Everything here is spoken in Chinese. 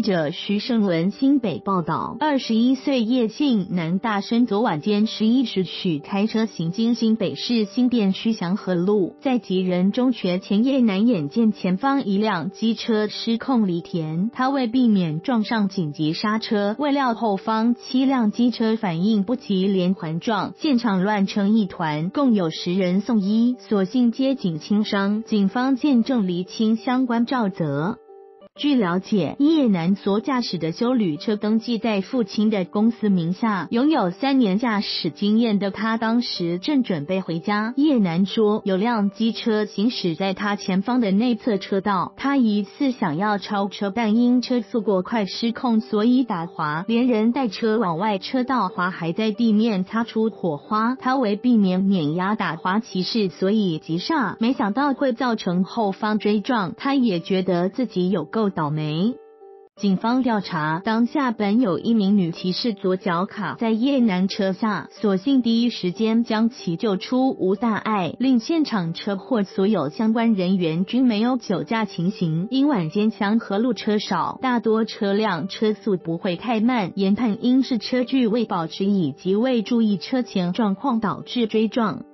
记者徐胜文新北报道，二十一岁叶姓男大生昨晚间十一时许开车行经新北市新店区祥和路，在吉人中学前叶男眼见前方一辆机车失控离田，他为避免撞上紧急刹车，未料后方七辆机车反应不及连环撞，现场乱成一团，共有十人送医，所幸皆仅轻伤。警方见证厘清相关照责。据了解，叶楠所驾驶的修旅车登记在父亲的公司名下，拥有三年驾驶经验的他，当时正准备回家。叶楠说，有辆机车行驶在他前方的内侧车道，他疑似想要超车，但因车速过快失控，所以打滑，连人带车往外车道滑，还在地面擦出火花。他为避免碾压打滑骑士，所以急刹，没想到会造成后方追撞。他也觉得自己有够。够倒霉！警方调查，当下本有一名女骑士左脚卡在叶男车下，所幸第一时间将其救出，无大碍，令现场车祸所有相关人员均没有酒驾情形。因晚间祥和路车少，大多车辆车速不会太慢，研判应是车距未保持以及未注意车前状况导致追撞。